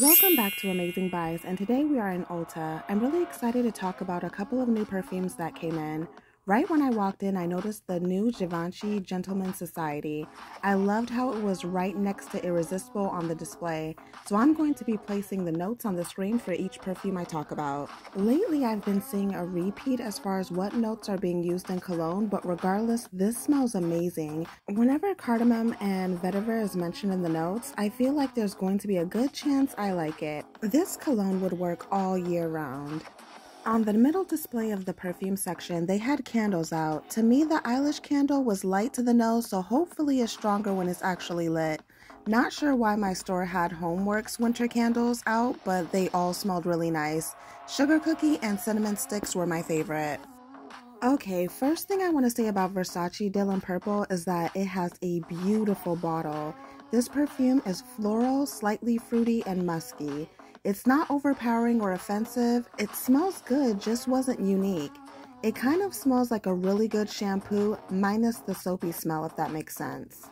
Welcome back to Amazing Buys, and today we are in Ulta. I'm really excited to talk about a couple of new perfumes that came in. Right when I walked in, I noticed the new Givenchy Gentleman Society. I loved how it was right next to Irresistible on the display, so I'm going to be placing the notes on the screen for each perfume I talk about. Lately, I've been seeing a repeat as far as what notes are being used in cologne, but regardless, this smells amazing. Whenever cardamom and vetiver is mentioned in the notes, I feel like there's going to be a good chance I like it. This cologne would work all year round. On the middle display of the perfume section, they had candles out. To me, the Eilish candle was light to the nose, so hopefully it's stronger when it's actually lit. Not sure why my store had Homeworx winter candles out, but they all smelled really nice. Sugar cookie and cinnamon sticks were my favorite. Okay, first thing I want to say about Versace Dylan Purple is that it has a beautiful bottle. This perfume is floral, slightly fruity, and musky. It's not overpowering or offensive. It smells good, just wasn't unique. It kind of smells like a really good shampoo, minus the soapy smell, if that makes sense.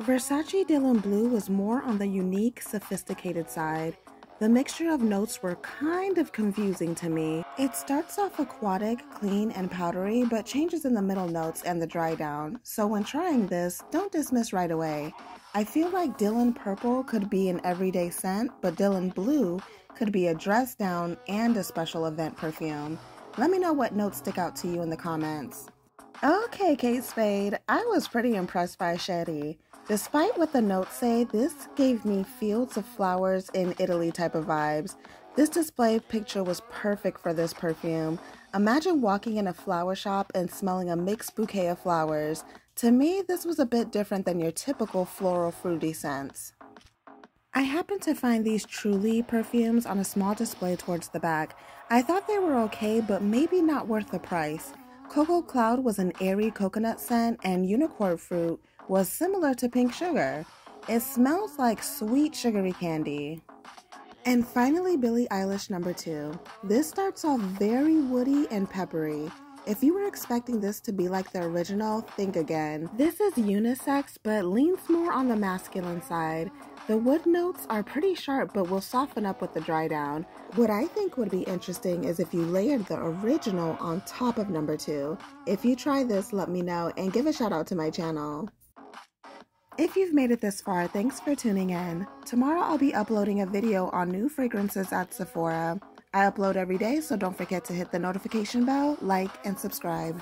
Versace Dylan Blue was more on the unique, sophisticated side. The mixture of notes were kind of confusing to me. It starts off aquatic, clean, and powdery, but changes in the middle notes and the dry down. So when trying this, don't dismiss right away. I feel like Dylan Purple could be an everyday scent, but Dylan Blue could be a dress down and a special event perfume. Let me know what notes stick out to you in the comments. Okay, Kate Spade, I was pretty impressed by Shetty. Despite what the notes say, this gave me fields of flowers in Italy type of vibes. This display picture was perfect for this perfume. Imagine walking in a flower shop and smelling a mixed bouquet of flowers. To me, this was a bit different than your typical floral fruity scents. I happened to find these Truly perfumes on a small display towards the back. I thought they were okay, but maybe not worth the price. Cocoa Cloud was an airy coconut scent, and Unicorn Fruit was similar to pink sugar. It smells like sweet sugary candy. And finally, Billie Eilish number two. This starts off very woody and peppery. If you were expecting this to be like the original, think again. This is unisex, but leans more on the masculine side. The wood notes are pretty sharp, but will soften up with the dry down. What I think would be interesting is if you layered the original on top of number two. If you try this, let me know and give a shout out to my channel. If you've made it this far, thanks for tuning in. Tomorrow I'll be uploading a video on new fragrances at Sephora. I upload every day, so don't forget to hit the notification bell, like, and subscribe.